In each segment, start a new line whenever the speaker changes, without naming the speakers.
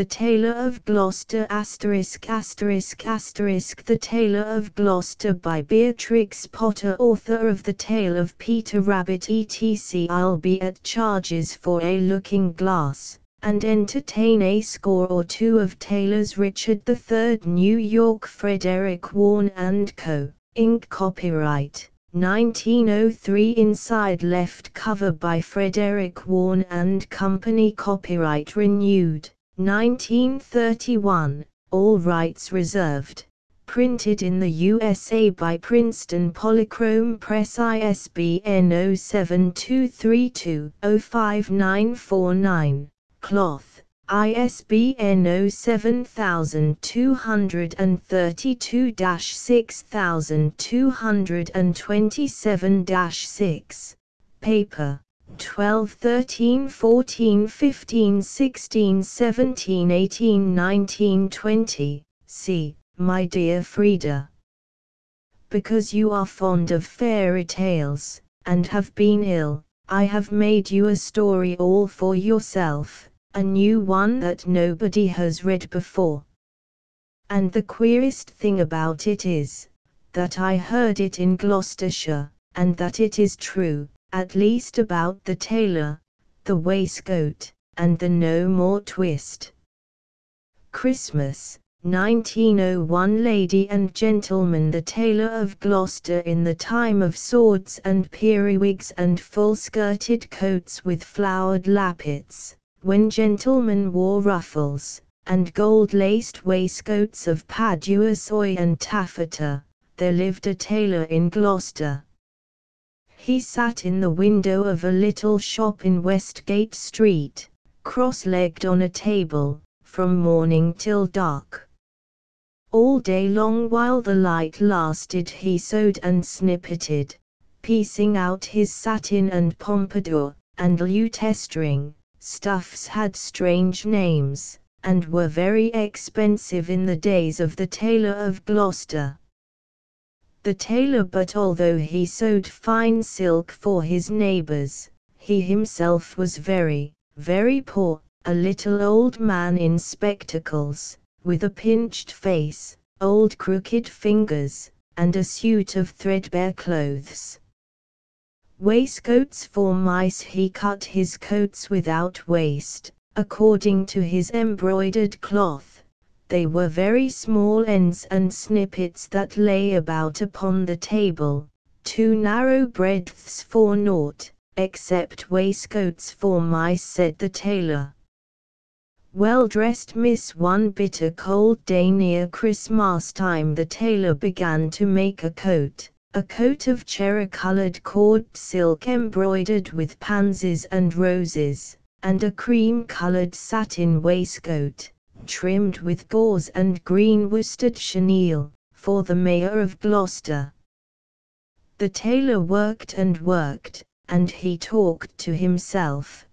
The Tailor of Gloucester The Tailor of Gloucester by Beatrix Potter author of The Tale of Peter Rabbit etc I'll be at charges for a looking glass, and entertain a score or two of tailors Richard III New York Frederick Warne & Co. Inc. Copyright 1903 Inside left cover by Frederick Warne and Company Copyright renewed 1931 All rights reserved. Printed in the USA by Princeton Polychrome Press ISBN 07232 05949 Cloth, ISBN 07332-6227-6, Paper, 12 13 14 15 16 17 18 19 20, C, my dear Freda. Because you are fond of fairy tales, and have been ill, I have made you a story all for yourself a new one that nobody has read before. And the queerest thing about it is, that I heard it in Gloucestershire, and that it is true, at least about the tailor, the waistcoat, and the no more twist. Christmas, 1901 Lady and gentleman the tailor of Gloucester in the time of swords and periwigs and full-skirted coats with flowered lappets, when gentlemen wore ruffles, and gold-laced waistcoats of Padua soy and taffeta, there lived a tailor in Gloucester. He sat in the window of a little shop in Westgate Street, cross-legged on a table, from morning till dark. All day long while the light lasted he sewed and snippeted, piecing out his satin and pompadour, and lutestring, stuffs had strange names, and were very expensive in the days of the tailor of Gloucester. The tailor but although he sewed fine silk for his neighbors, he himself was very, very poor, a little old man in spectacles, with a pinched face, old crooked fingers, and a suit of threadbare clothes. Waistcoats for mice he cut his coats without waste, according to his embroidered cloth. They were very small ends and snippets that lay about upon the table, too narrow breadths for naught, except waistcoats for mice said the tailor. Well-dressed miss one bitter cold day near Christmas time the tailor began to make a coat, a coat of cherry-colored cord silk embroidered with pansies and roses, and a cream-colored satin waistcoat, trimmed with gauze and green worsted chenille, for the mayor of Gloucester. The tailor worked and worked, and he talked to himself.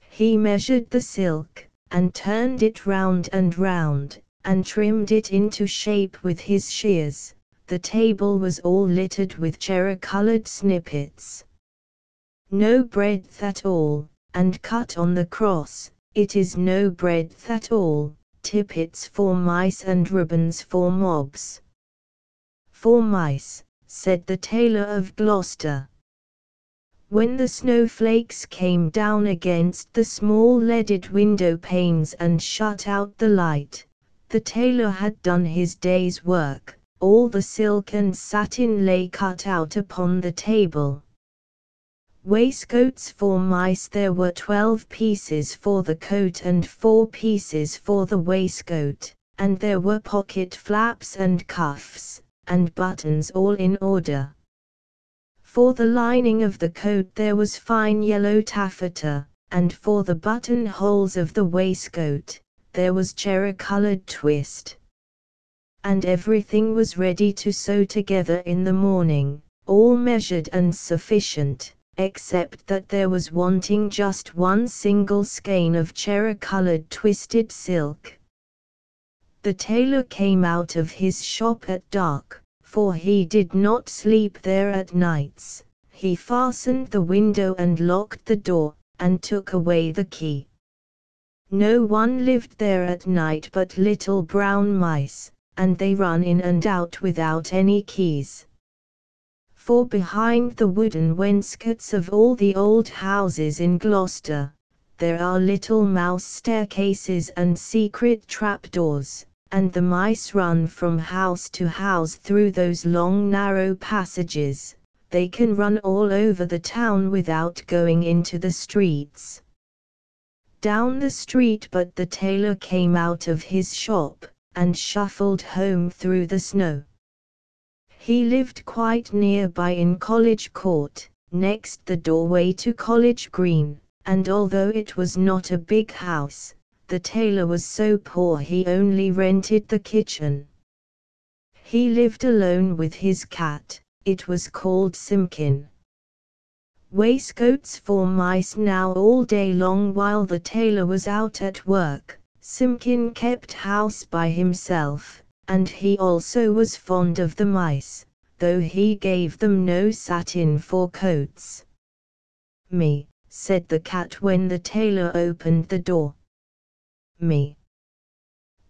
He measured the silk, and turned it round and round, and trimmed it into shape with his shears the table was all littered with cherry-colored snippets. No breadth at all, and cut on the cross, it is no breadth at all, tippets for mice and ribbons for mobs. For mice, said the tailor of Gloucester. When the snowflakes came down against the small leaded window panes and shut out the light, the tailor had done his day's work all the silk and satin lay cut out upon the table. Waistcoats for mice. There were twelve pieces for the coat and four pieces for the waistcoat, and there were pocket flaps and cuffs, and buttons all in order. For the lining of the coat there was fine yellow taffeta, and for the buttonholes of the waistcoat, there was cherry-colored twist. And everything was ready to sew together in the morning, all measured and sufficient, except that there was wanting just one single skein of cherry-colored twisted silk. The tailor came out of his shop at dark, for he did not sleep there at nights. He fastened the window and locked the door, and took away the key. No one lived there at night but little brown mice, and they run in and out without any keys. For behind the wooden wainscots of all the old houses in Gloucester, there are little mouse staircases and secret trapdoors, and the mice run from house to house through those long narrow passages, they can run all over the town without going into the streets. Down the street but the tailor came out of his shop, and shuffled home through the snow. He lived quite near by in College Court, next the doorway to College Green, and although it was not a big house, the tailor was so poor he only rented the kitchen. He lived alone with his cat, it was called Simpkin. Waistcoats for mice now all day long while the tailor was out at work, Simpkin kept house by himself, and he also was fond of the mice, though he gave them no satin for coats. Me, said the cat when the tailor opened the door me.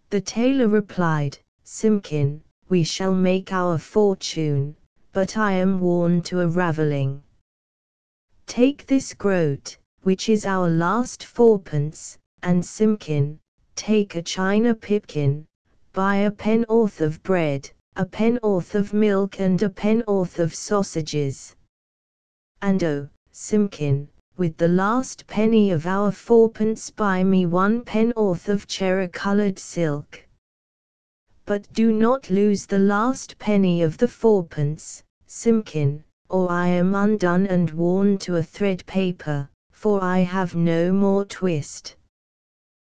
The tailor replied, Simpkin, we shall make our fortune, but I am worn to a ravelling. Take this groat, which is our last fourpence, and Simpkin, take a china pipkin, buy a penn'orth of bread, a penn'orth of milk and a penn'orth of sausages. And oh, Simpkin, with the last penny of our fourpence buy me one penn'orth of cherry-coloured silk. But do not lose the last penny of the fourpence, Simpkin, or I am undone and worn to a thread paper, for I have no more twist.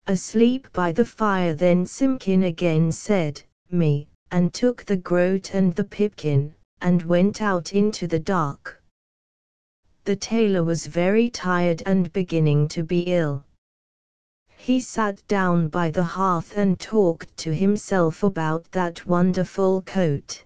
Asleep by the fire then Simpkin again said, Me, and took the groat and the pipkin, and went out into the dark. The tailor was very tired and beginning to be ill. He sat down by the hearth and talked to himself about that wonderful coat.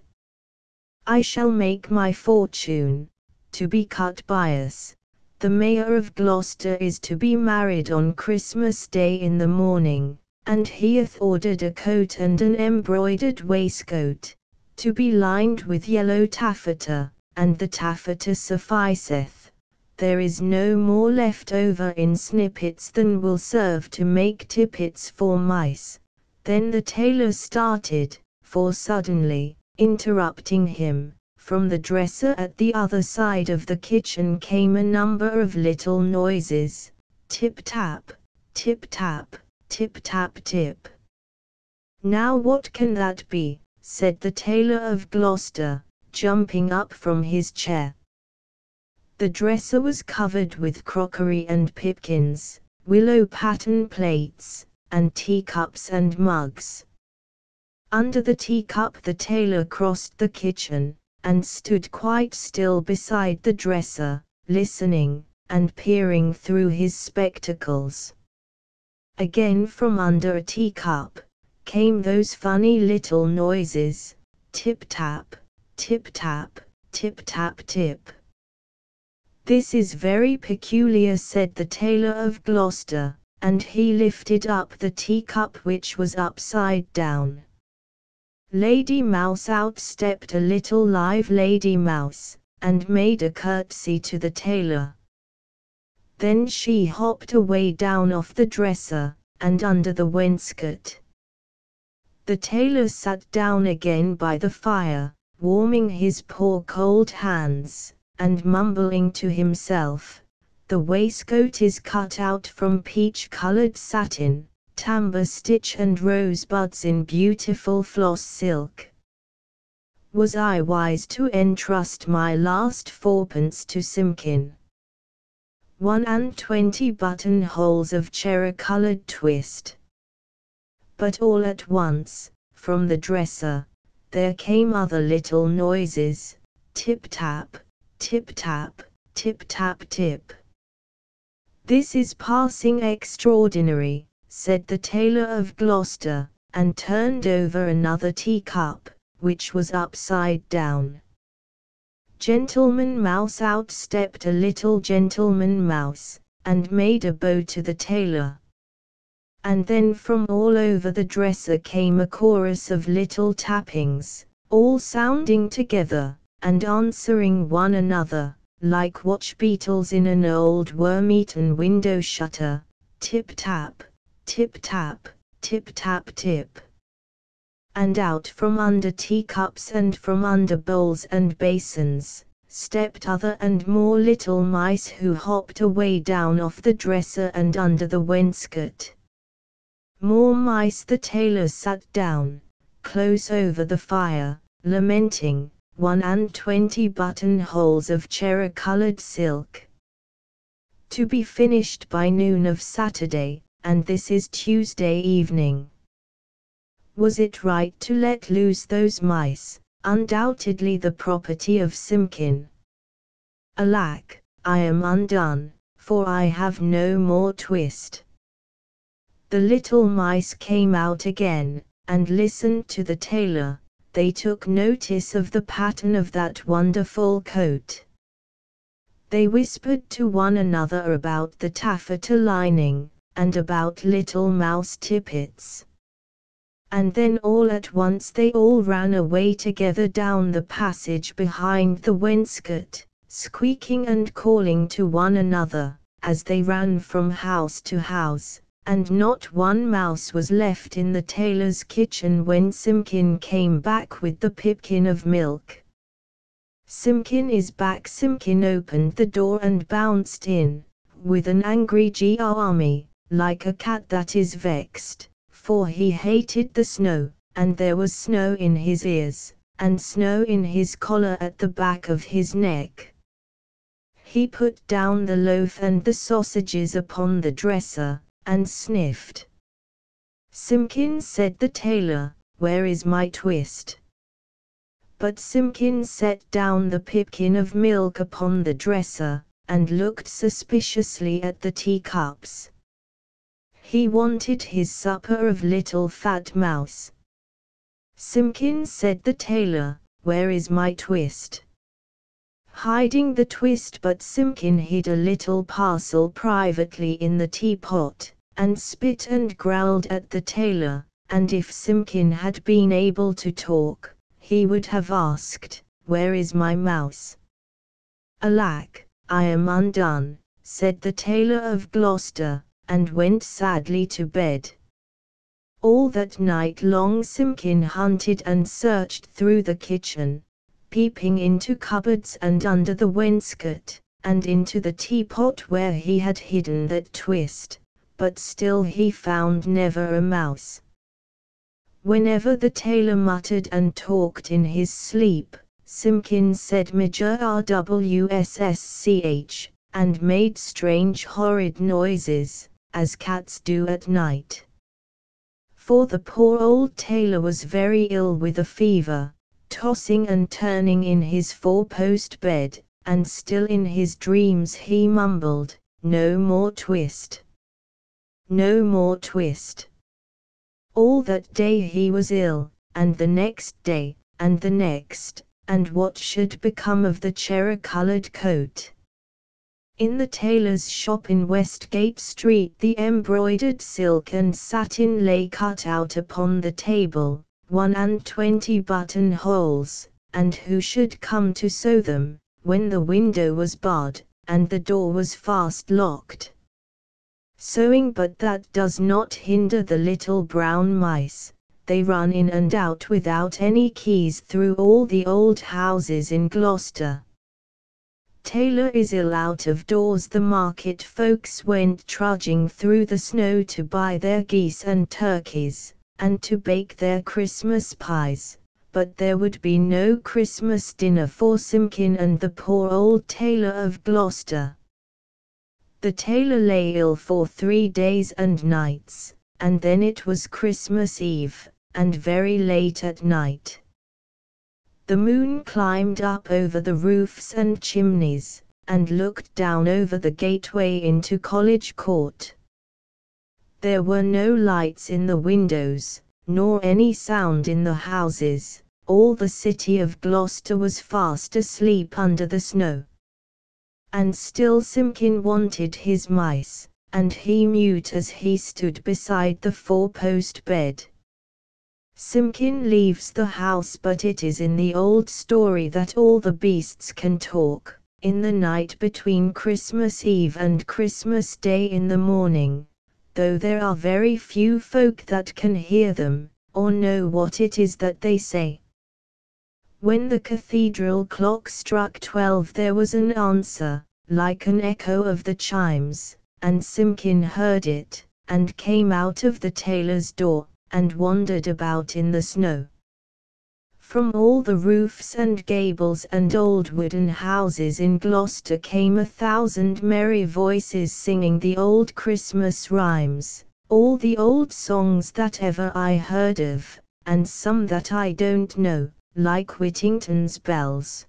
I shall make my fortune, to be cut bias. The Mayor of Gloucester is to be married on Christmas Day in the morning, and he hath ordered a coat and an embroidered waistcoat, to be lined with yellow taffeta, and the taffeta sufficeth there is no more left over in snippets than will serve to make tippets for mice. Then the tailor started, for suddenly, interrupting him, from the dresser at the other side of the kitchen came a number of little noises, tip-tap, tip-tap, tip-tap-tip. Now what can that be, said the tailor of Gloucester, jumping up from his chair. The dresser was covered with crockery and pipkins, willow pattern plates, and teacups and mugs. Under the teacup the tailor crossed the kitchen, and stood quite still beside the dresser, listening, and peering through his spectacles. Again from under a teacup, came those funny little noises, tip-tap, tip-tap, tip-tap-tip. This is very peculiar said the tailor of Gloucester, and he lifted up the teacup which was upside down. Lady Mouse outstepped a little live lady mouse, and made a curtsy to the tailor. Then she hopped away down off the dresser, and under the wainscot. The tailor sat down again by the fire, warming his poor cold hands and mumbling to himself, the waistcoat is cut out from peach-colored satin, tambour stitch and rosebuds in beautiful floss silk. Was I wise to entrust my last fourpence to Simpkin? One and twenty buttonholes of cherry-colored twist. But all at once, from the dresser, there came other little noises, tip-tap, tip-tap, tip-tap-tip. This is passing extraordinary, said the tailor of Gloucester, and turned over another teacup, which was upside down. Gentleman Mouse outstepped a little gentleman mouse, and made a bow to the tailor. and then from all over the dresser came a chorus of little tappings, all sounding together, and answering one another, like watch beetles in an old worm-eaten window shutter, tip-tap, tip-tap, tip-tap-tip. And out from under teacups and from under bowls and basins, stepped other and more little mice who hopped away down off the dresser and under the wainscot. More mice the tailor sat down, close over the fire, lamenting, one and twenty buttonholes of cherry-colored silk. To be finished by noon of Saturday, and this is Tuesday evening. Was it right to let loose those mice, undoubtedly the property of Simpkin? Alack, I am undone, for I have no more twist. The little mice came out again, and listened to the tailor, they took notice of the pattern of that wonderful coat. They whispered to one another about the taffeta lining, and about little mouse tippets. And then all at once they all ran away together down the passage behind the wainscot, squeaking and calling to one another, as they ran from house to house, and not one mouse was left in the tailor's kitchen when Simpkin came back with the pipkin of milk. Simpkin is back. Simpkin opened the door and bounced in, with an angry army, like a cat that is vexed for he hated the snow, and there was snow in his ears, and snow in his collar at the back of his neck. He put down the loaf and the sausages upon the dresser, and sniffed. Simpkin said the tailor, Where is my twist? But Simpkin set down the pipkin of milk upon the dresser, and looked suspiciously at the teacups. He wanted his supper of little fat mouse. Simpkin said the tailor, Where is my twist? Hiding the twist but Simpkin hid a little parcel privately in the teapot, and spit and growled at the tailor, and if Simpkin had been able to talk, he would have asked, Where is my mouse? Alack, I am undone, said the tailor of Gloucester, and went sadly to bed. All that night long Simpkin hunted and searched through the kitchen, peeping into cupboards and under the wainscot, and into the teapot where he had hidden that twist, but still he found never a mouse. Whenever the tailor muttered and talked in his sleep, Simpkin said Major RWSSCH, and made strange horrid noises, as cats do at night. For the poor old tailor was very ill with a fever, tossing and turning in his four-post bed, and still in his dreams he mumbled, no more twist. No more twist. All that day he was ill, and the next day, and the next, and what should become of the cherry-coloured coat? In the tailor's shop in Westgate Street the embroidered silk and satin lay cut out upon the table, one and twenty buttonholes, and who should come to sew them, when the window was barred, and the door was fast locked. Sewing but that does not hinder the little brown mice, they run in and out without any keys through all the old houses in Gloucester. Tailor is ill out of doors the market folks went trudging through the snow to buy their geese and turkeys, and to bake their Christmas pies, but there would be no Christmas dinner for Simpkin and the poor old tailor of Gloucester. The tailor lay ill for three days and nights, and then it was Christmas Eve, and very late at night. The moon climbed up over the roofs and chimneys, and looked down over the gateway into College Court. There were no lights in the windows, nor any sound in the houses, all the city of Gloucester was fast asleep under the snow. And still Simpkin wanted his mice, and he mute as he stood beside the four-post bed. Simpkin leaves the house but it is in the old story that all the beasts can talk, in the night between Christmas Eve and Christmas Day in the morning, though there are very few folk that can hear them, or know what it is that they say. When the cathedral clock struck twelve there was an answer, like an echo of the chimes, and Simpkin heard it, and came out of the tailor's door, and wandered about in the snow. From all the roofs and gables and old wooden houses in Gloucester came a thousand merry voices singing the old Christmas rhymes, all the old songs that ever I heard of, and some that I don't know, like Whittington's bells.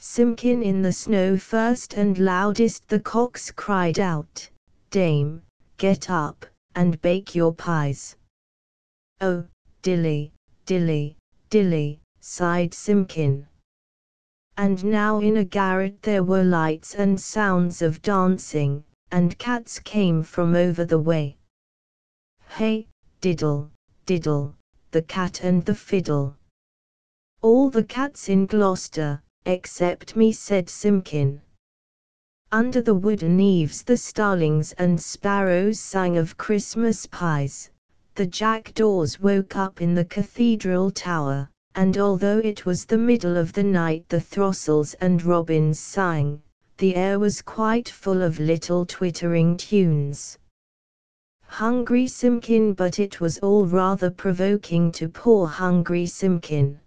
Simpkin in the snow first and loudest the cocks cried out, Dame, get up, and bake your pies. Oh, dilly, dilly, dilly, sighed Simpkin. And now in a garret there were lights and sounds of dancing, and cats came from over the way. Hey, diddle, diddle, the cat and the fiddle. All the cats in Gloucester, except me, said Simpkin. Under the wooden eaves the starlings and sparrows sang of Christmas pies, the jackdaws woke up in the cathedral tower, and although it was the middle of the night the throstles and robins sang, the air was quite full of little twittering tunes. Hungry Simpkin but it was all rather provoking to poor hungry Simpkin.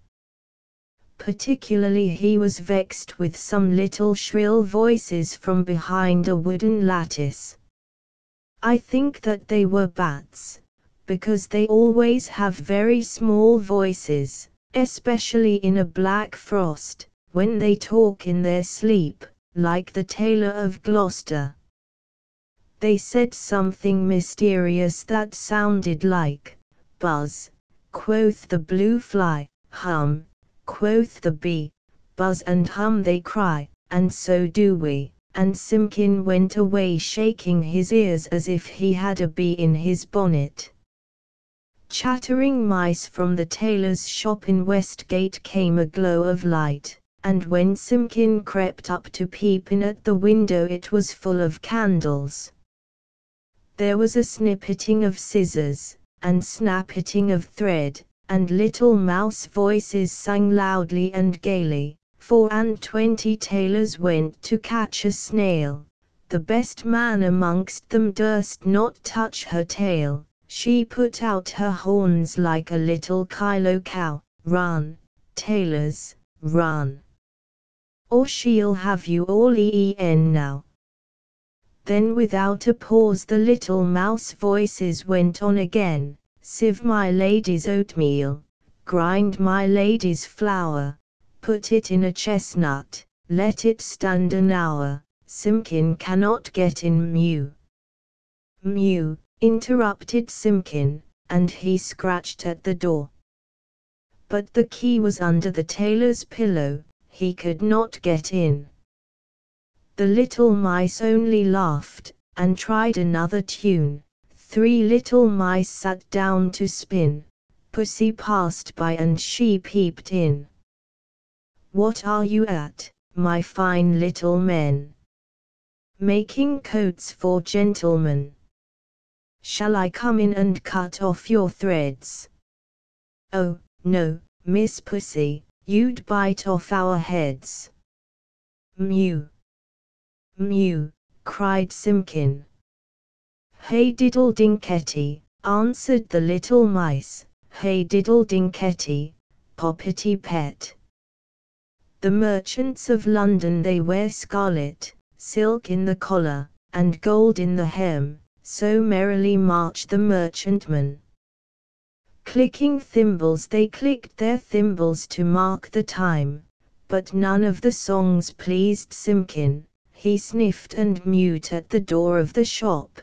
Particularly he was vexed with some little shrill voices from behind a wooden lattice. I think that they were bats, because they always have very small voices, especially in a black frost, when they talk in their sleep, like the tailor of Gloucester. They said something mysterious that sounded like, Buzz, quoth the blue fly, hum, quoth the bee, buzz and hum they cry, and so do we, and Simpkin went away shaking his ears as if he had a bee in his bonnet. Chattering mice from the tailor's shop in Westgate came a glow of light, and when Simpkin crept up to peep in at the window it was full of candles. There was a snippeting of scissors, and snappeting of thread, and little mouse voices sang loudly and gaily. Four and twenty tailors went to catch a snail, the best man amongst them durst not touch her tail, she put out her horns like a little Kyloe cow, run, tailors, run. Or she'll have you all e'en now. Then without a pause the little mouse voices went on again, sieve my lady's oatmeal, grind my lady's flour, put it in a chestnut, let it stand an hour, Simpkin cannot get in mew. Mew, interrupted Simpkin, and he scratched at the door. But the key was under the tailor's pillow, he could not get in. The little mice only laughed, and tried another tune. Three little mice sat down to spin. Pussy passed by and she peeped in. What are you at, my fine little men? Making coats for gentlemen. Shall I come in and cut off your threads? Oh, no, Miss Pussy, you'd bite off our heads. Mew. Mew, cried Simpkin. Hey diddle dinketty, answered the little mice, hey diddle dinketty, poppity pet. The merchants of London they wear scarlet, silk in the collar, and gold in the hem, so merrily marched the merchantmen. Clicking thimbles they clicked their thimbles to mark the time, but none of the songs pleased Simpkin, he sniffed and mewed at the door of the shop.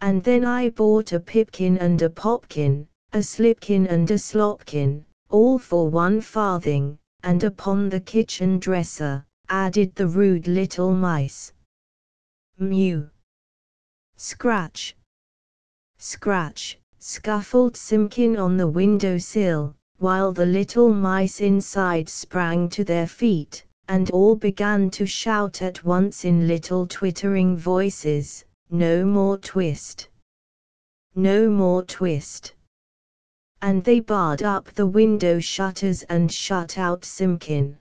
And then I bought a pipkin and a popkin, a slipkin and a slopkin, all for one farthing, and upon the kitchen dresser, added the rude little mice. Mew. Scratch! Scratch! scuffled Simpkin on the window sill, while the little mice inside sprang to their feet, and all began to shout at once in little twittering voices, No more twist! No more twist! And they barred up the window shutters and shut out Simpkin.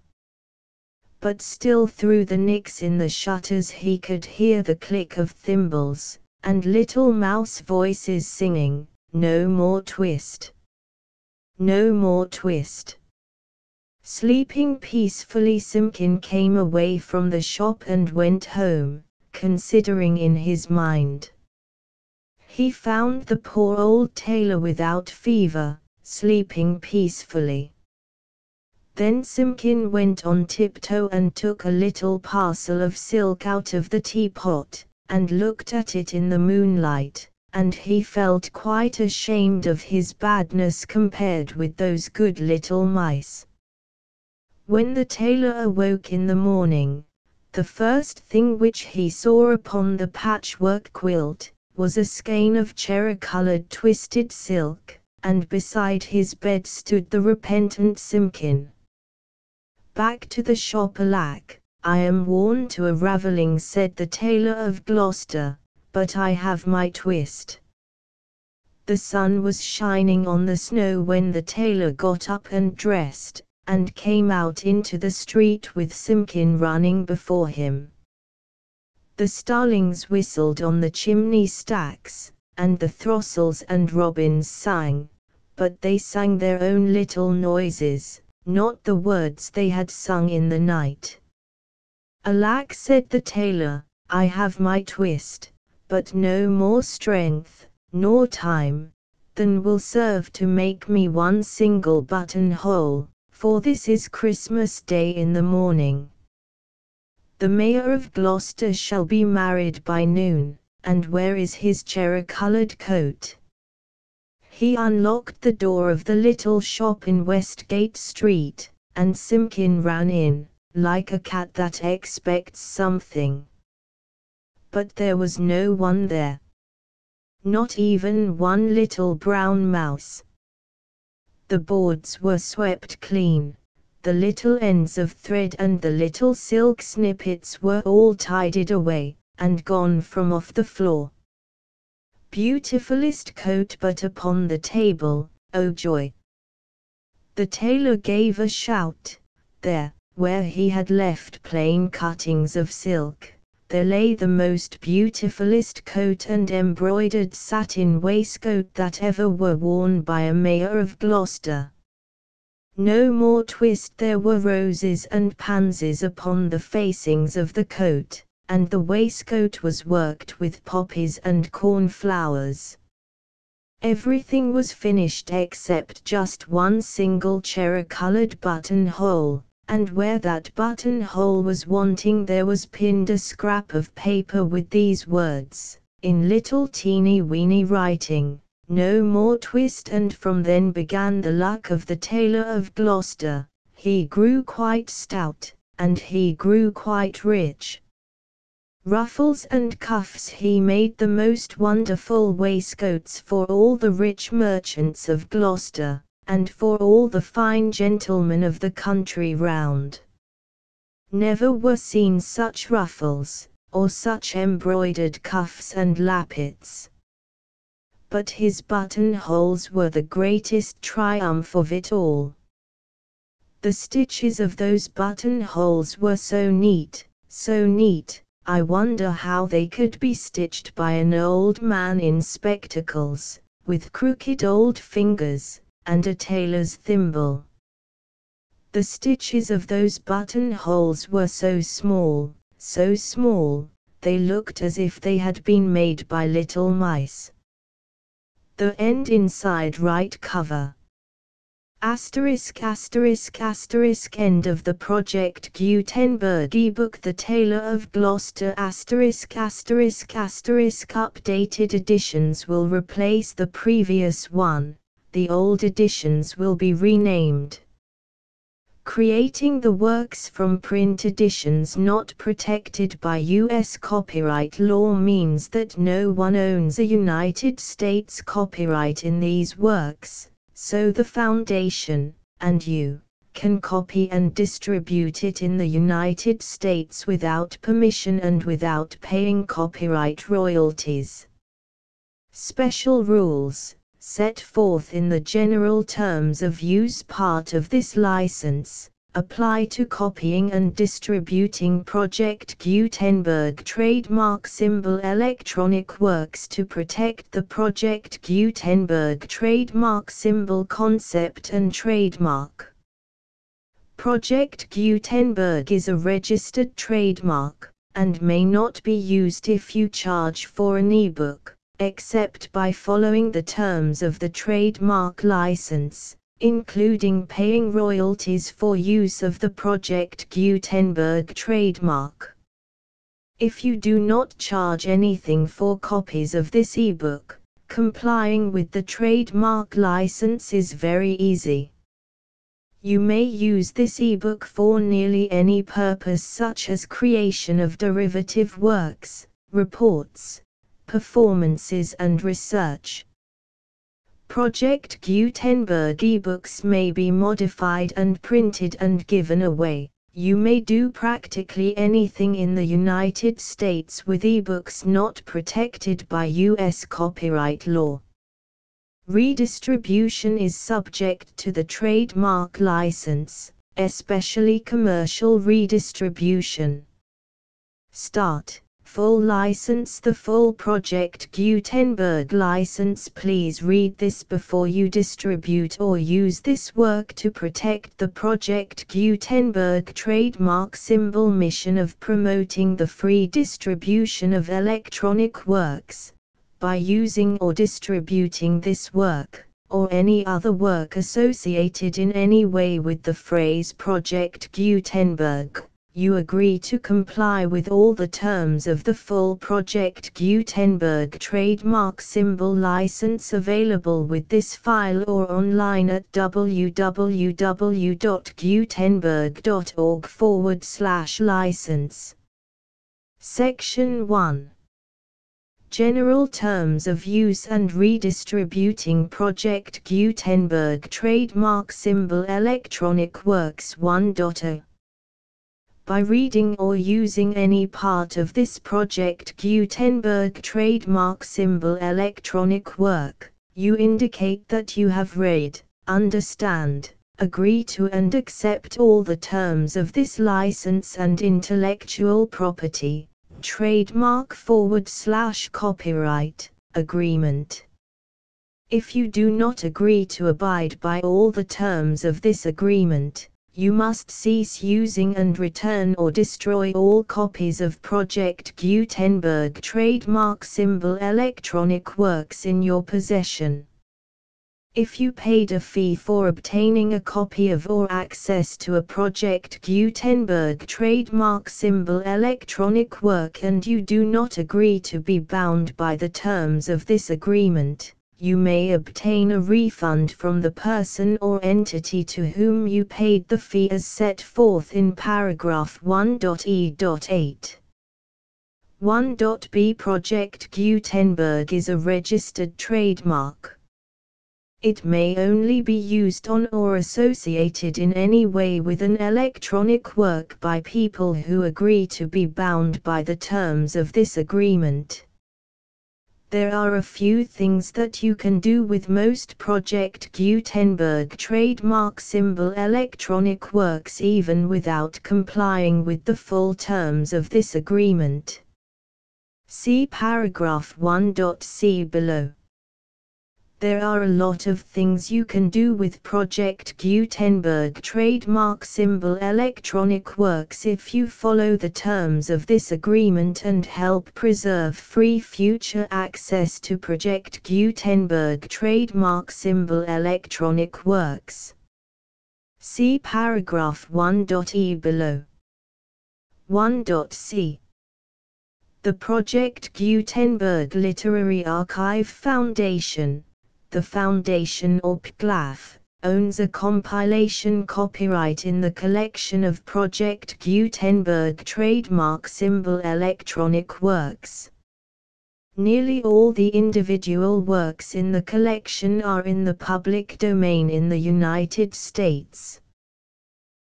But still through the nicks in the shutters he could hear the click of thimbles, and little mouse voices singing, No more twist! No more twist! Sleeping peacefully Simpkin came away from the shop and went home, considering in his mind. He found the poor old tailor without fever, sleeping peacefully. Then Simpkin went on tiptoe and took a little parcel of silk out of the teapot, and looked at it in the moonlight, and he felt quite ashamed of his badness compared with those good little mice. When the tailor awoke in the morning, the first thing which he saw upon the patchwork quilt, was a skein of cherry-coloured twisted silk, and beside his bed stood the repentant Simpkin. Back to the shop alack, I am worn to a ravelling said the tailor of Gloucester, but I have my twist. The sun was shining on the snow when the tailor got up and dressed, and came out into the street with Simpkin running before him. The starlings whistled on the chimney stacks, and the throstles and robins sang, but they sang their own little noises, not the words they had sung in the night. Alack said the tailor, I have my twist, but no more strength, nor time, than will serve to make me one single button buttonhole, for this is Christmas Day in the morning. The Mayor of Gloucester shall be married by noon, and where is his cherry-coloured coat? He unlocked the door of the little shop in Westgate Street, and Simpkin ran in, like a cat that expects something. But there was no one there. Not even one little brown mouse, the boards were swept clean, the little ends of thread and the little silk snippets were all tidied away, and gone from off the floor. Beautifulest coat but upon the table, oh joy! The tailor gave a shout, there, where he had left plain cuttings of silk, there lay the most beautifulest coat and embroidered satin waistcoat that ever were worn by a mayor of Gloucester. No more twist there were roses and pansies upon the facings of the coat, and the waistcoat was worked with poppies and cornflowers. Everything was finished except just one single cherry-colored buttonhole, and where that buttonhole was wanting there was pinned a scrap of paper with these words, in little teeny weeny writing, no more twist and from then began the luck of the tailor of Gloucester, he grew quite stout, and he grew quite rich. Ruffles and cuffs he made the most wonderful waistcoats for all the rich merchants of Gloucester, and for all the fine gentlemen of the country round. Never were seen such ruffles, or such embroidered cuffs and lappets. But his buttonholes were the greatest triumph of it all. The stitches of those buttonholes were so neat, so neat, I wonder how they could be stitched by an old man in spectacles, with crooked old fingers, and a tailor's thimble. The stitches of those buttonholes were so small, so small, they looked as if they had been made by little mice. The end inside right cover. Asterisk asterisk asterisk end of the Project Gutenberg ebook The Tailor of Gloucester asterisk asterisk asterisk updated editions will replace the previous one, the old editions will be renamed. Creating the works from print editions not protected by U.S. copyright law means that no one owns a United States copyright in these works, so the Foundation, and you, can copy and distribute it in the United States without permission and without paying copyright royalties. Special rules set forth in the general terms of use part of this license, apply to copying and distributing Project Gutenberg trademark symbol electronic works to protect the Project Gutenberg trademark symbol concept and trademark. Project Gutenberg is a registered trademark, and may not be used if you charge for an ebook except by following the terms of the trademark license, including paying royalties for use of the Project Gutenberg trademark. If you do not charge anything for copies of this ebook, complying with the trademark license is very easy. You may use this ebook for nearly any purpose such as creation of derivative works, reports, performances and research. Project Gutenberg ebooks may be modified and printed and given away. You may do practically anything in the United States with ebooks not protected by U.S. copyright law. Redistribution is subject to the trademark license, especially commercial redistribution. Start full license the full Project Gutenberg license. Please read this before you distribute or use this work to protect the Project Gutenberg trademark symbol mission of promoting the free distribution of electronic works, by using or distributing this work, or any other work associated in any way with the phrase Project Gutenberg you agree to comply with all the terms of the full Project Gutenberg trademark symbol license available with this file or online at www.gutenberg.org forward slash license. Section 1 General Terms of Use and Redistributing Project Gutenberg Trademark Symbol Electronic Works 1.0 by reading or using any part of this Project Gutenberg trademark symbol electronic work, you indicate that you have read, understand, agree to and accept all the terms of this license and intellectual property, trademark forward slash copyright, agreement. If you do not agree to abide by all the terms of this agreement, you must cease using and return or destroy all copies of Project Gutenberg trademark symbol electronic works in your possession. If you paid a fee for obtaining a copy of or access to a Project Gutenberg trademark symbol electronic work and you do not agree to be bound by the terms of this agreement, you may obtain a refund from the person or entity to whom you paid the fee as set forth in paragraph 1.e.8. 1.b Project Gutenberg is a registered trademark. It may only be used on or associated in any way with an electronic work by people who agree to be bound by the terms of this agreement. There are a few things that you can do with most Project Gutenberg trademark symbol electronic works even without complying with the full terms of this agreement. See paragraph 1.c below. There are a lot of things you can do with Project Gutenberg trademark symbol electronic works if you follow the terms of this agreement and help preserve free future access to Project Gutenberg trademark symbol electronic works. See paragraph 1.e below. 1.c The Project Gutenberg Literary Archive Foundation the Foundation or PGLAF, owns a compilation copyright in the collection of Project Gutenberg trademark symbol electronic works. Nearly all the individual works in the collection are in the public domain in the United States.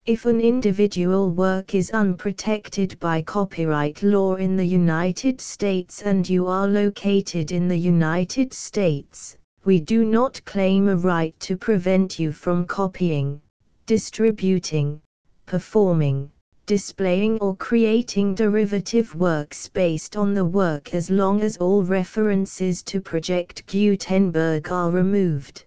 If an individual work is unprotected by copyright law in the United States and you are located in the United States, we do not claim a right to prevent you from copying, distributing, performing, displaying or creating derivative works based on the work as long as all references to Project Gutenberg are removed.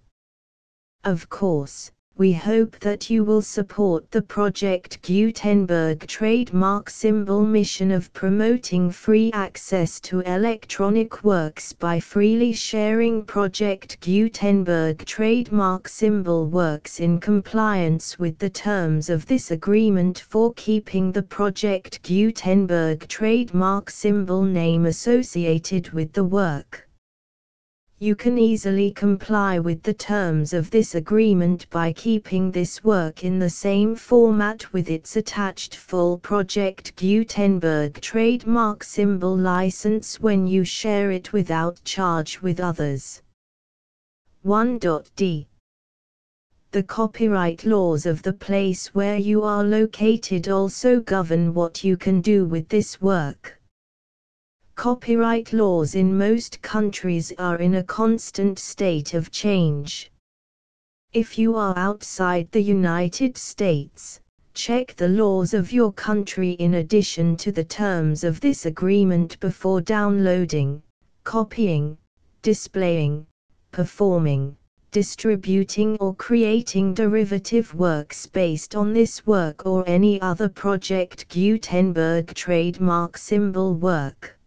Of course, we hope that you will support the Project Gutenberg trademark symbol mission of promoting free access to electronic works by freely sharing Project Gutenberg trademark symbol works in compliance with the terms of this agreement for keeping the Project Gutenberg trademark symbol name associated with the work you can easily comply with the terms of this agreement by keeping this work in the same format with its attached full Project Gutenberg trademark symbol license when you share it without charge with others. 1.d The copyright laws of the place where you are located also govern what you can do with this work. Copyright laws in most countries are in a constant state of change. If you are outside the United States, check the laws of your country in addition to the terms of this agreement before downloading, copying, displaying, performing, distributing or creating derivative works based on this work or any other Project Gutenberg trademark symbol work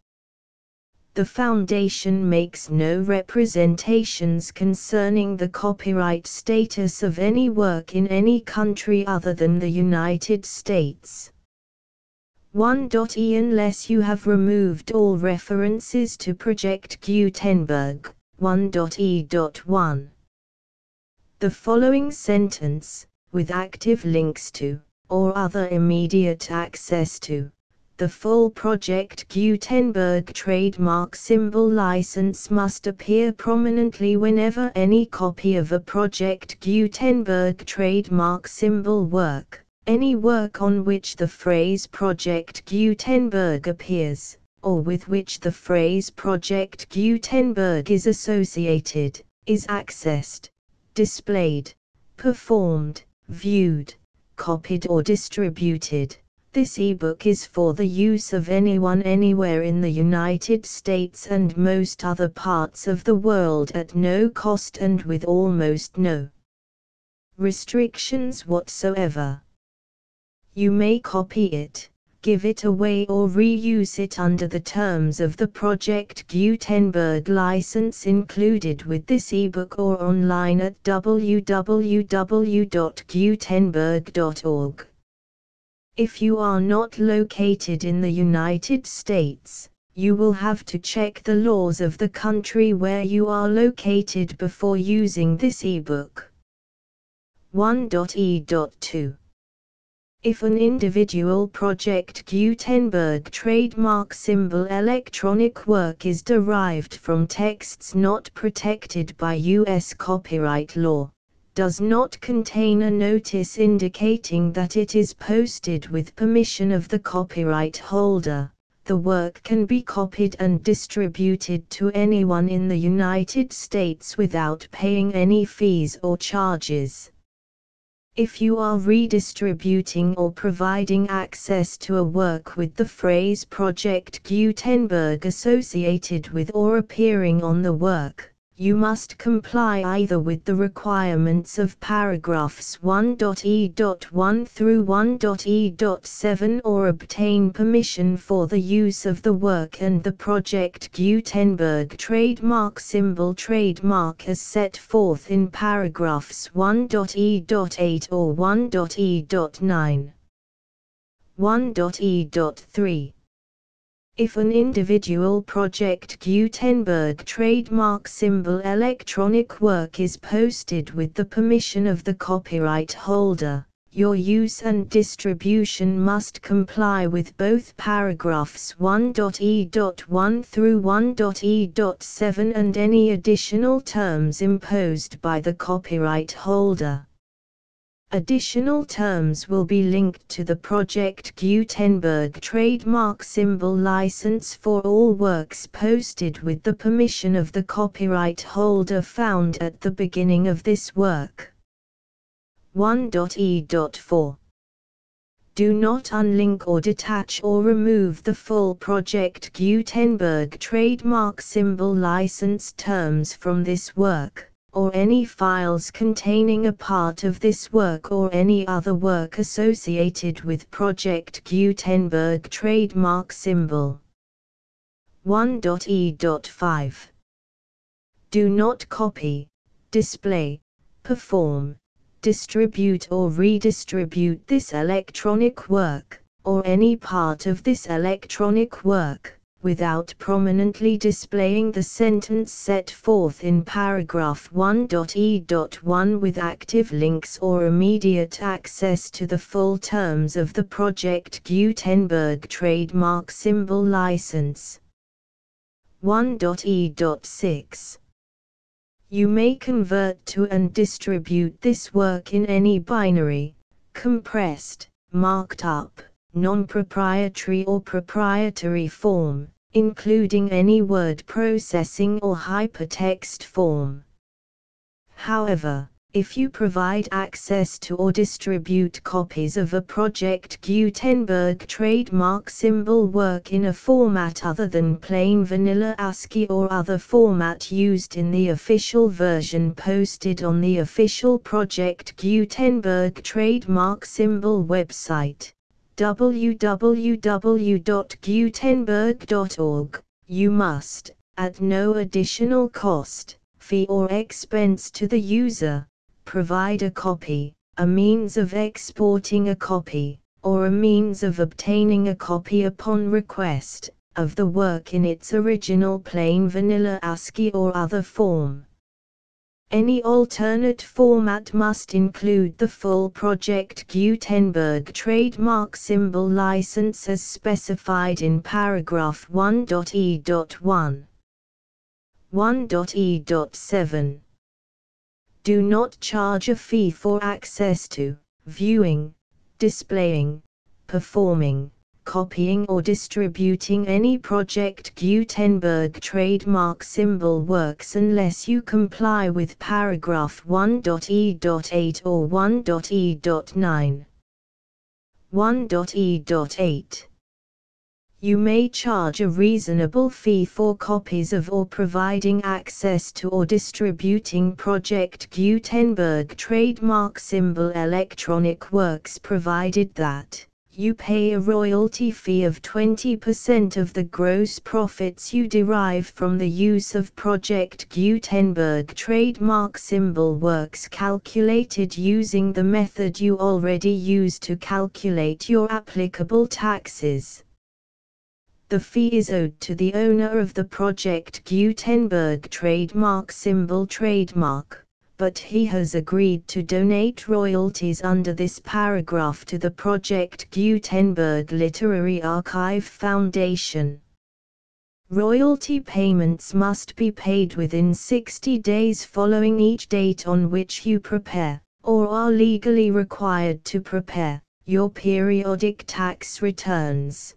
the Foundation makes no representations concerning the copyright status of any work in any country other than the United States. 1.e Unless you have removed all references to Project Gutenberg, 1.e.1. The following sentence, with active links to, or other immediate access to, the full Project Gutenberg trademark symbol license must appear prominently whenever any copy of a Project Gutenberg trademark symbol work, any work on which the phrase Project Gutenberg appears, or with which the phrase Project Gutenberg is associated, is accessed, displayed, performed, viewed, copied or distributed. This ebook is for the use of anyone anywhere in the United States and most other parts of the world at no cost and with almost no restrictions whatsoever. You may copy it, give it away or reuse it under the terms of the Project Gutenberg license included with this ebook or online at www.gutenberg.org. If you are not located in the United States, you will have to check the laws of the country where you are located before using this ebook. 1.e.2 If an individual Project Gutenberg trademark symbol electronic work is derived from texts not protected by U.S. copyright law, does not contain a notice indicating that it is posted with permission of the copyright holder, the work can be copied and distributed to anyone in the United States without paying any fees or charges. If you are redistributing or providing access to a work with the phrase Project Gutenberg associated with or appearing on the work, you must comply either with the requirements of paragraphs 1.e.1 through 1.e.7 or obtain permission for the use of the work and the Project Gutenberg trademark symbol trademark as set forth in paragraphs 1.e.8 or 1.e.9. 1.e.3 If an individual Project Gutenberg trademark symbol electronic work is posted with the permission of the copyright holder, your use and distribution must comply with both paragraphs 1.e.1 through 1.e.7 and any additional terms imposed by the copyright holder. Additional terms will be linked to the Project Gutenberg trademark symbol license for all works posted with the permission of the copyright holder found at the beginning of this work. 1.e.4 Do not unlink or detach or remove the full Project Gutenberg trademark symbol license terms from this work, or any files containing a part of this work or any other work associated with Project Gutenberg trademark symbol. 1.e.5 Do not copy, display, perform, distribute or redistribute this electronic work, or any part of this electronic work, without prominently displaying the sentence set forth in paragraph 1.e.1 with active links or immediate access to the full terms of the Project Gutenberg trademark symbol license. 1.e.6 you may convert to and distribute this work in any binary, compressed, marked up, non-proprietary or proprietary form, including any word processing or hypertext form. However, if you provide access to or distribute copies of a Project Gutenberg trademark symbol work in a format other than plain vanilla ASCII or other format used in the official version posted on the official Project Gutenberg trademark symbol website, www.gutenberg.org, you must, at no additional cost, fee or expense to the user, provide a copy, a means of exporting a copy, or a means of obtaining a copy upon request, of the work in its original plain vanilla ASCII or other form. Any alternate format must include the full Project Gutenberg trademark symbol license as specified in paragraph 1.e.1. 1.e.7 do not charge a fee for access to, viewing, displaying, performing, copying or distributing any Project Gutenberg trademark symbol works unless you comply with paragraph 1.e.8 or 1.e.9. 1.e.8 you may charge a reasonable fee for copies of or providing access to or distributing Project Gutenberg trademark symbol electronic works provided that you pay a royalty fee of 20% of the gross profits you derive from the use of Project Gutenberg trademark symbol works calculated using the method you already use to calculate your applicable taxes. The fee is owed to the owner of the Project Gutenberg trademark symbol trademark, but he has agreed to donate royalties under this paragraph to the Project Gutenberg Literary Archive Foundation. Royalty payments must be paid within 60 days following each date on which you prepare, or are legally required to prepare, your periodic tax returns.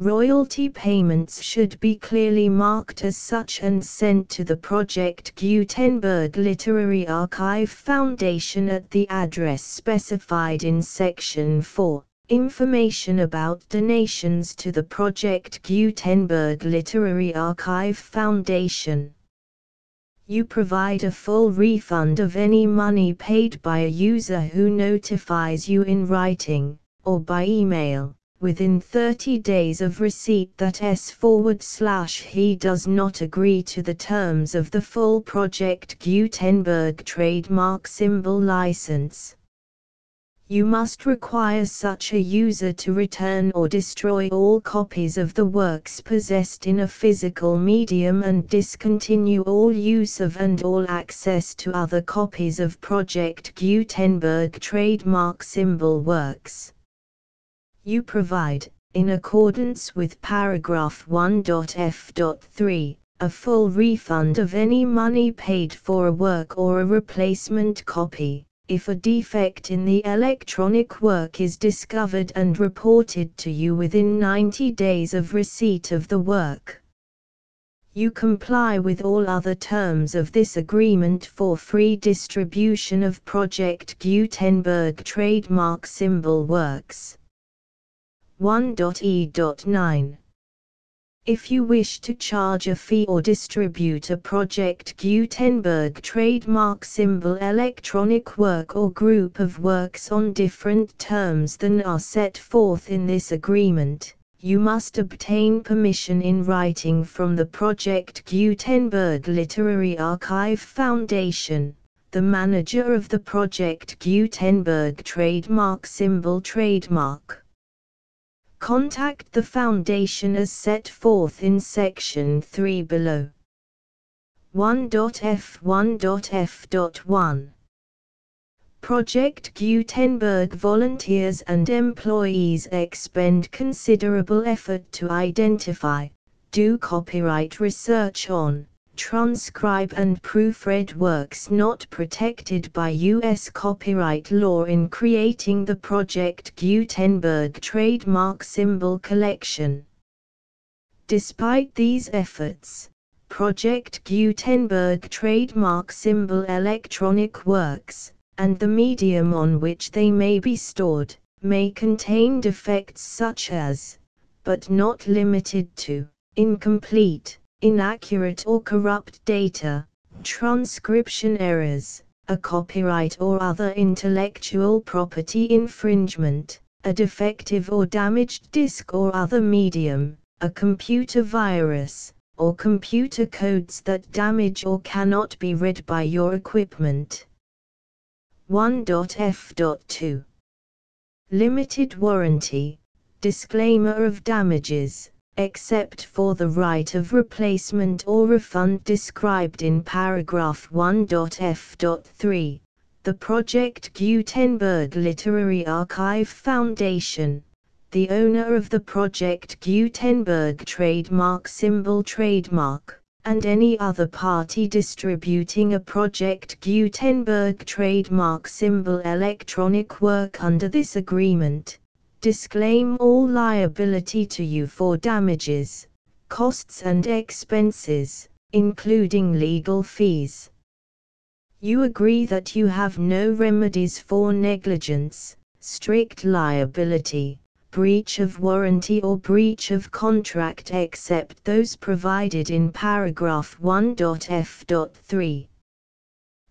Royalty payments should be clearly marked as such and sent to the Project Gutenberg Literary Archive Foundation at the address specified in Section 4. Information about donations to the Project Gutenberg Literary Archive Foundation. You provide a full refund of any money paid by a user who notifies you in writing, or by email within 30 days of receipt that S forward slash he does not agree to the terms of the full Project Gutenberg trademark symbol license. you must require such a user to return or destroy all copies of the works possessed in a physical medium and discontinue all use of and all access to other copies of Project Gutenberg trademark symbol works. You provide, in accordance with paragraph 1.f.3, a full refund of any money paid for a work or a replacement copy if a defect in the electronic work is discovered and reported to you within 90 days of receipt of the work. You comply with all other terms of this agreement for free distribution of Project Gutenberg trademark symbol works. 1.e.9 if you wish to charge a fee or distribute a Project Gutenberg trademark symbol electronic work or group of works on different terms than are set forth in this agreement, you must obtain permission in writing from the Project Gutenberg Literary Archive Foundation, the manager of the Project Gutenberg trademark symbol trademark. Contact the Foundation as set forth in Section 3 below. 1.f1.f.1 Project Gutenberg volunteers and employees expend considerable effort to identify, do copyright research on, transcribe and proofread works not protected by U.S. copyright law in creating the Project Gutenberg trademark symbol collection. Despite these efforts, Project Gutenberg trademark symbol electronic works, and the medium on which they may be stored, may contain defects such as, but not limited to, incomplete, inaccurate or corrupt data, transcription errors, a copyright or other intellectual property infringement, a defective or damaged disk or other medium, a computer virus, or computer codes that damage or cannot be read by your equipment. 1.f.2 Limited warranty, disclaimer of damages, except for the right of replacement or refund described in paragraph 1.f.3, the Project Gutenberg Literary Archive Foundation, the owner of the Project Gutenberg trademark symbol trademark, and any other party distributing a Project Gutenberg trademark symbol electronic work under this agreement, disclaim all liability to you for damages, costs and expenses, including legal fees. You agree that you have no remedies for negligence, strict liability, breach of warranty or breach of contract except those provided in paragraph 1.f.3.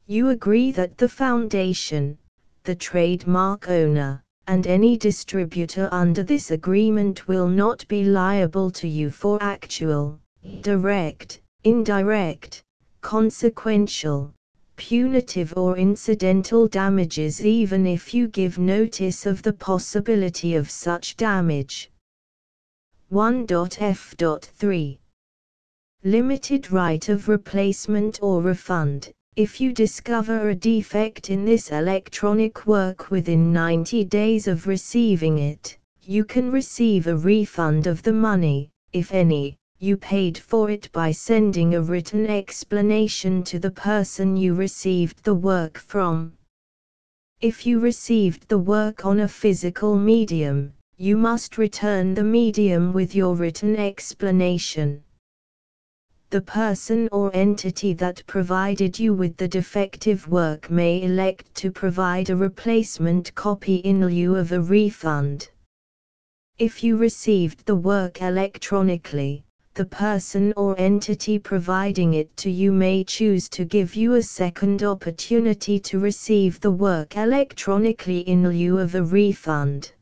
You agree that the Foundation, the trademark owner, and any distributor under this agreement will not be liable to you for actual, direct, indirect, consequential, punitive or incidental damages even if you give notice of the possibility of such damage. 1.f.3 Limited right of replacement or refund if you discover a defect in this electronic work within 90 days of receiving it, you can receive a refund of the money, if any, you paid for it by sending a written explanation to the person you received the work from. If you received the work on a physical medium, you must return the medium with your written explanation the person or entity that provided you with the defective work may elect to provide a replacement copy in lieu of a refund. If you received the work electronically, the person or entity providing it to you may choose to give you a second opportunity to receive the work electronically in lieu of a refund.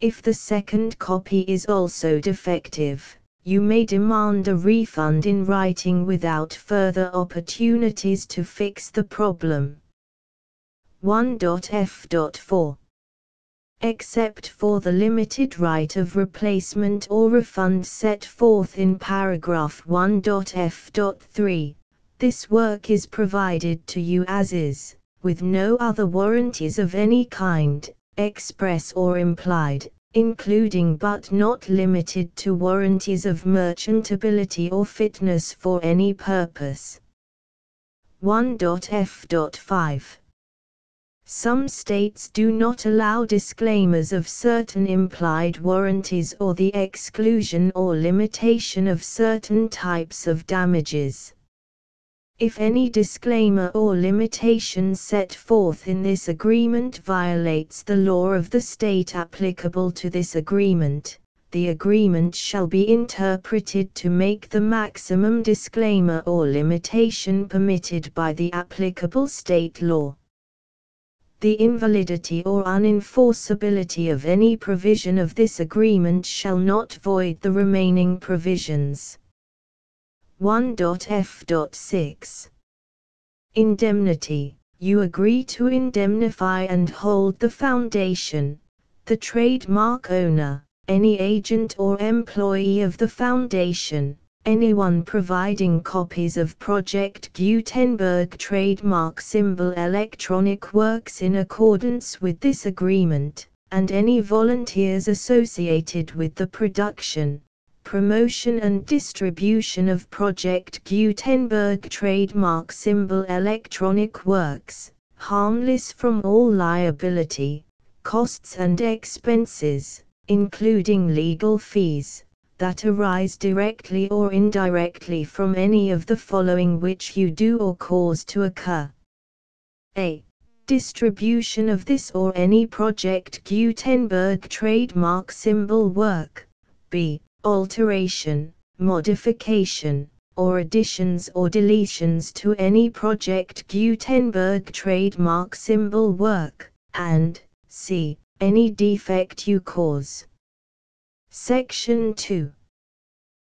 If the second copy is also defective, you may demand a refund in writing without further opportunities to fix the problem. 1.f.4 except for the limited right of replacement or refund set forth in paragraph 1.f.3. This work is provided to you as is, with no other warranties of any kind, express or implied, including but not limited to warranties of merchantability or fitness for any purpose. 1.f.5 Some states do not allow disclaimers of certain implied warranties or the exclusion or limitation of certain types of damages. If any disclaimer or limitation set forth in this agreement violates the law of the state applicable to this agreement, the agreement shall be interpreted to make the maximum disclaimer or limitation permitted by the applicable state law. The invalidity or unenforceability of any provision of this agreement shall not void the remaining provisions. 1.f.6 Indemnity. You agree to indemnify and hold the foundation, the trademark owner, any agent or employee of the foundation, anyone providing copies of Project Gutenberg trademark symbol electronic works in accordance with this agreement, and any volunteers associated with the production promotion and distribution of Project Gutenberg trademark symbol electronic works, harmless from all liability, costs and expenses, including legal fees, that arise directly or indirectly from any of the following which you do or cause to occur. A. Distribution of this or any Project Gutenberg trademark symbol work. B alteration, modification, or additions or deletions to any Project Gutenberg trademark symbol work, and c. any defect you cause. Section 2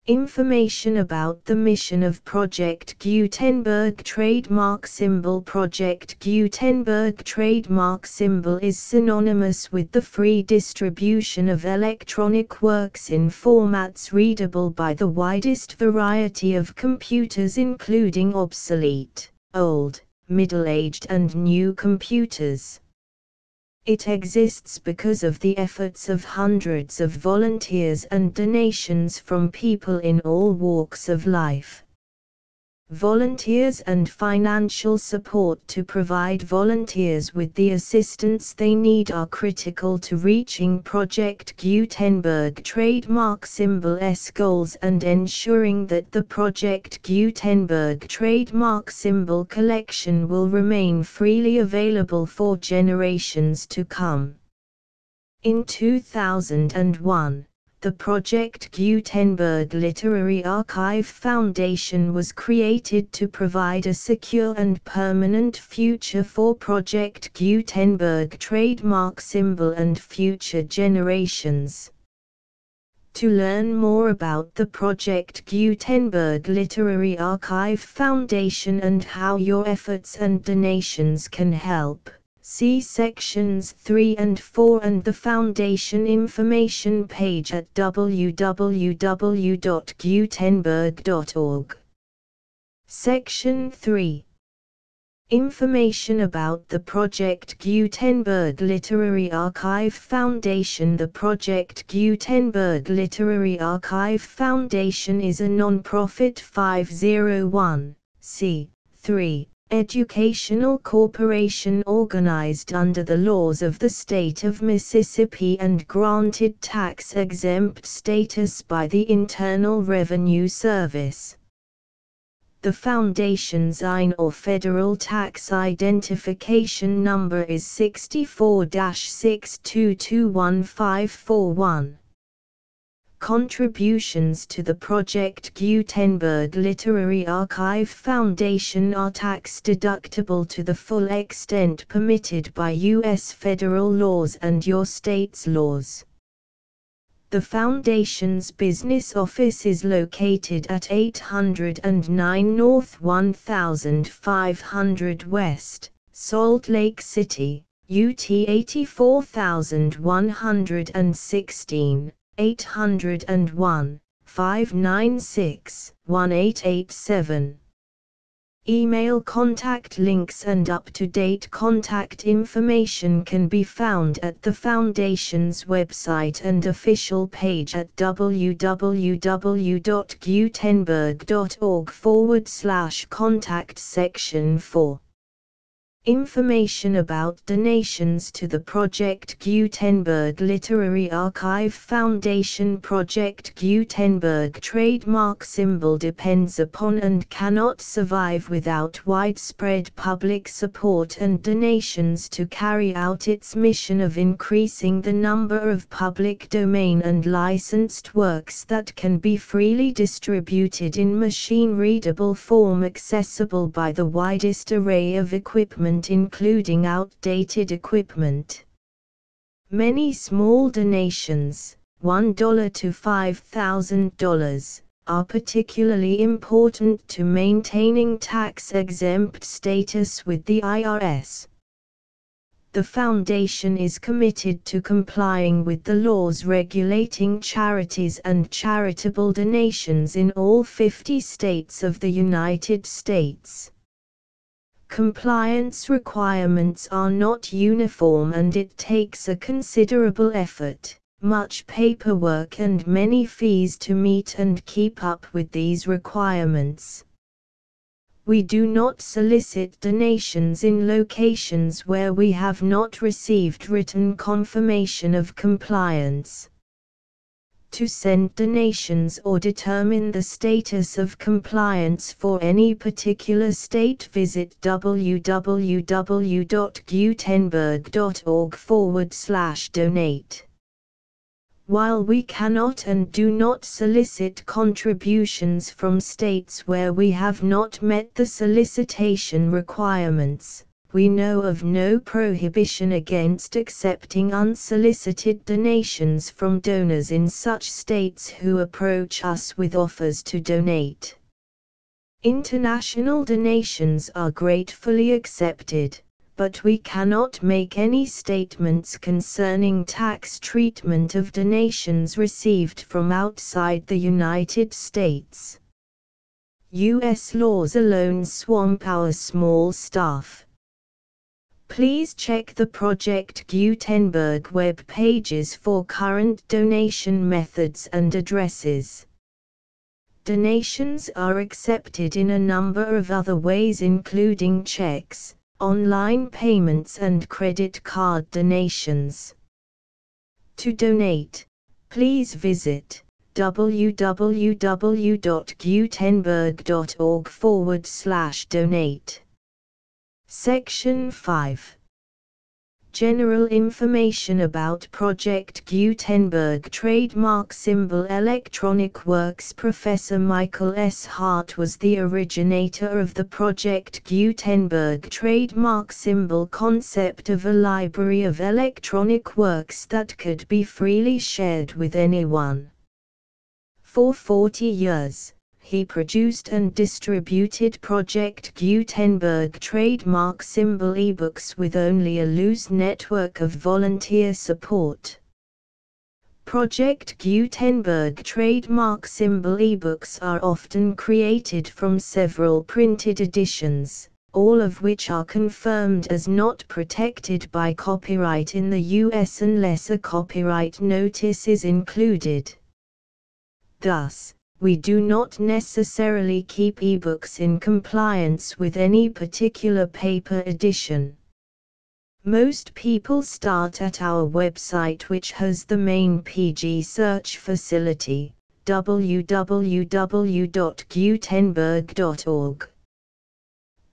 Information about the mission of Project Gutenberg trademark symbol Project Gutenberg trademark symbol is synonymous with the free distribution of electronic works in formats readable by the widest variety of computers including obsolete, old, middle-aged and new computers. It exists because of the efforts of hundreds of volunteers and donations from people in all walks of life volunteers and financial support to provide volunteers with the assistance they need are critical to reaching Project Gutenberg trademark symbol S goals and ensuring that the Project Gutenberg trademark symbol collection will remain freely available for generations to come. In 2001, the Project Gutenberg Literary Archive Foundation was created to provide a secure and permanent future for Project Gutenberg trademark symbol and future generations. To learn more about the Project Gutenberg Literary Archive Foundation and how your efforts and donations can help, See sections 3 and 4 and the Foundation information page at www.gutenberg.org. Section 3 Information about the Project Gutenberg Literary Archive Foundation The Project Gutenberg Literary Archive Foundation is a non-profit 501 c. 3 educational corporation organized under the laws of the state of Mississippi and granted tax-exempt status by the Internal Revenue Service. The foundation's IN or federal tax identification number is 64-62215541. Contributions to the Project Gutenberg Literary Archive Foundation are tax deductible to the full extent permitted by U.S. federal laws and your state's laws. The Foundation's business office is located at 809 North 1500 West, Salt Lake City, UT 84116, 801, 596, 1887. Email contact links and up-to-date contact information can be found at the Foundation's website and official page at www.gutenberg.org forward slash contact section 4. Information about donations to the Project Gutenberg Literary Archive Foundation Project Gutenberg trademark symbol depends upon and cannot survive without widespread public support and donations to carry out its mission of increasing the number of public domain and licensed works that can be freely distributed in machine-readable form accessible by the widest array of equipment including outdated equipment. Many small donations, $1 to $5,000, are particularly important to maintaining tax-exempt status with the IRS. The Foundation is committed to complying with the laws regulating charities and charitable donations in all 50 states of the United States. Compliance requirements are not uniform and it takes a considerable effort, much paperwork and many fees to meet and keep up with these requirements. We do not solicit donations in locations where we have not received written confirmation of compliance. To send donations or determine the status of compliance for any particular state visit www.gutenberg.org forward slash donate. While we cannot and do not solicit contributions from states where we have not met the solicitation requirements, we know of no prohibition against accepting unsolicited donations from donors in such states who approach us with offers to donate. International donations are gratefully accepted, but we cannot make any statements concerning tax treatment of donations received from outside the United States. U.S. laws alone swamp our small staff. Please check the Project Gutenberg web pages for current donation methods and addresses. Donations are accepted in a number of other ways including checks, online payments and credit card donations. To donate, please visit www.gutenberg.org forward slash donate. Section 5 General information about Project Gutenberg Trademark Symbol Electronic Works Professor Michael S. Hart was the originator of the Project Gutenberg trademark symbol concept of a library of electronic works that could be freely shared with anyone. For 40 years, he produced and distributed Project Gutenberg trademark symbol ebooks with only a loose network of volunteer support. Project Gutenberg trademark symbol ebooks are often created from several printed editions, all of which are confirmed as not protected by copyright in the US unless a copyright notice is included. Thus, we do not necessarily keep ebooks in compliance with any particular paper edition. Most people start at our website which has the main PG search facility, www.gutenberg.org.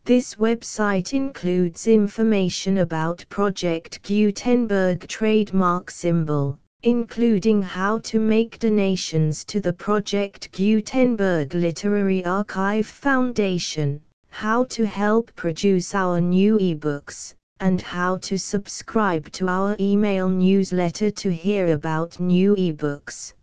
This website includes information about Project Gutenberg trademark symbol, including how to make donations to the Project Gutenberg Literary Archive Foundation, how to help produce our new ebooks, and how to subscribe to our email newsletter to hear about new ebooks.